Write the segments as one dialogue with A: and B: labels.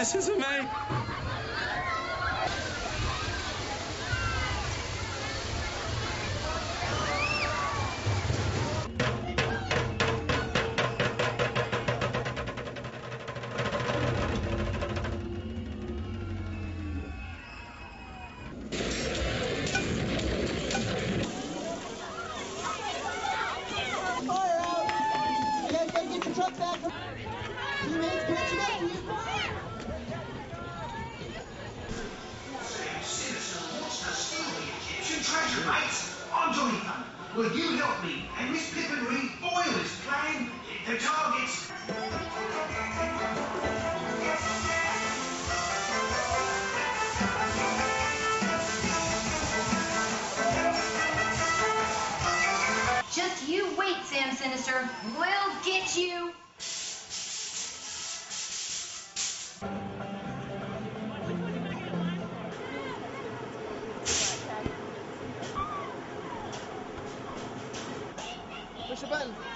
A: Precisa bem. Truck back. Teammates mates. I'm Johnny Thunder. Will you help me and Miss Pippin Reed foil this plan? Hit The target's...
B: Just you wait, Sam Sinister. We'll get you.
C: جبل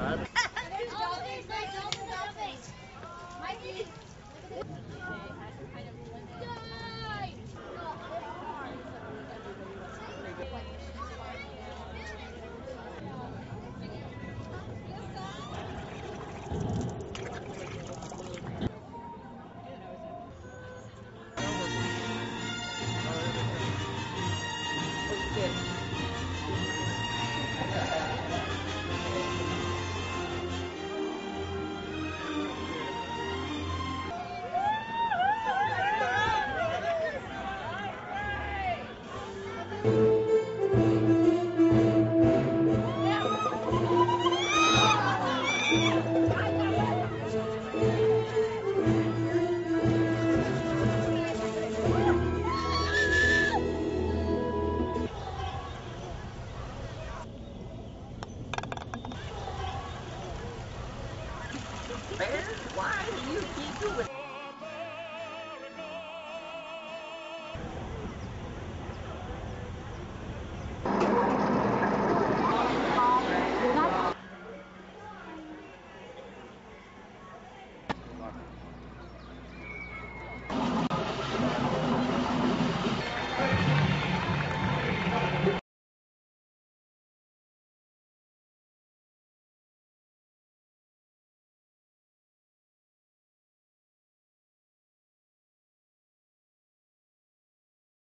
D: Yeah. Why do you keep doing